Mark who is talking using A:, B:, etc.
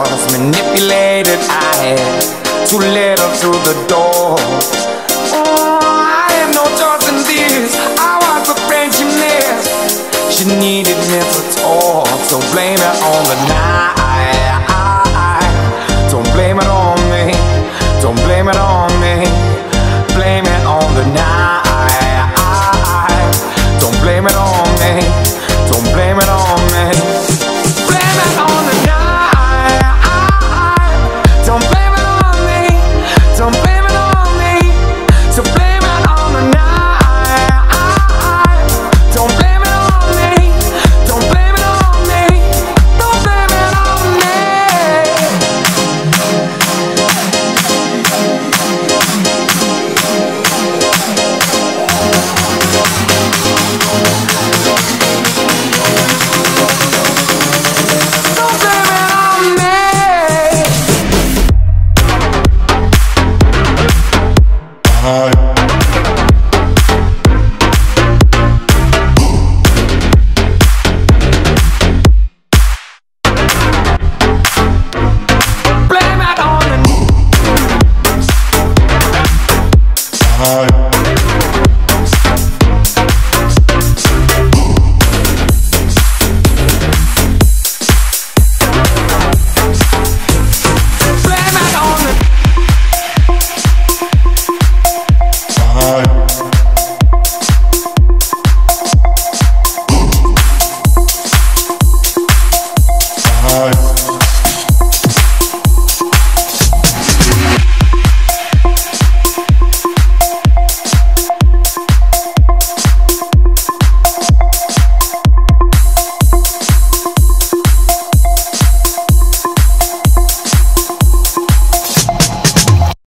A: was manipulated. I had to let her through the door. Oh, I had no choice in this. I was a friend she missed. She needed me to talk, so blame it on the night. Don't blame it on me. Don't blame it on me. Blame it on the night.